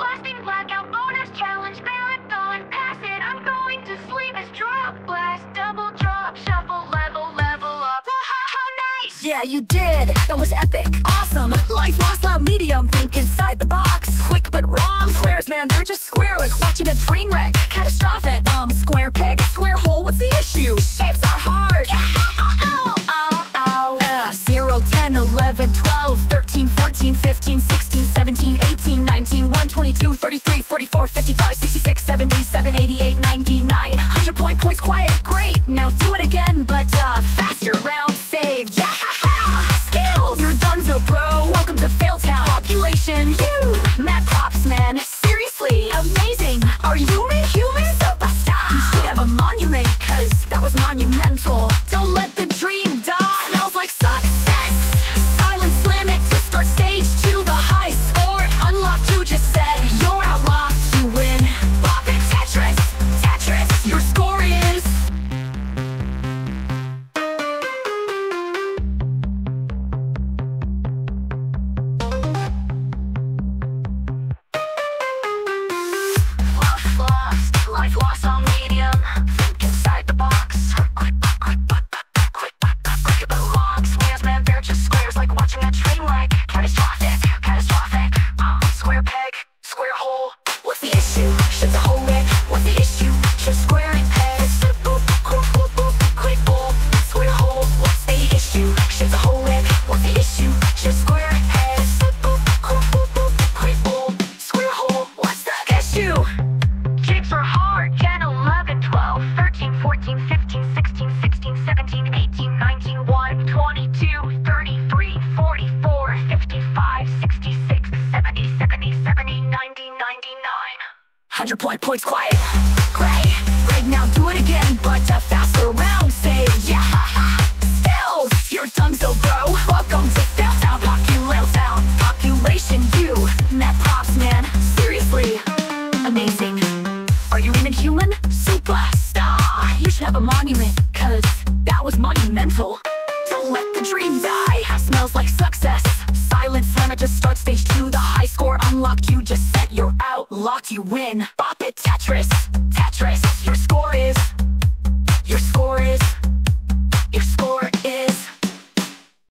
Blasting blackout bonus challenge marathon. Pass it. I'm going to sleep. It's drop blast, double drop, shuffle, level, level up. Nice. Yeah, you did. That was epic. Awesome. Life lost loud medium. Think inside the box. Quick but wrong. Squares, man, they're just square. Like watching a train wreck. Catastrophic. Um, 1, 22, 33, 44, 55, 66, 77, 88, 99. 100 99. 100 point points quiet. Great, great, now do it again, but a faster round. Say, yeah, Stills, you're done so, bro. Welcome to Failtown, Population, Population, you. Mad props, man. Seriously, amazing. Are you even human? Superstar. You should have a monument, cause that was monumental. Don't let the dream die. Smells unlocked. You win. Bop it, Tetris. Tetris.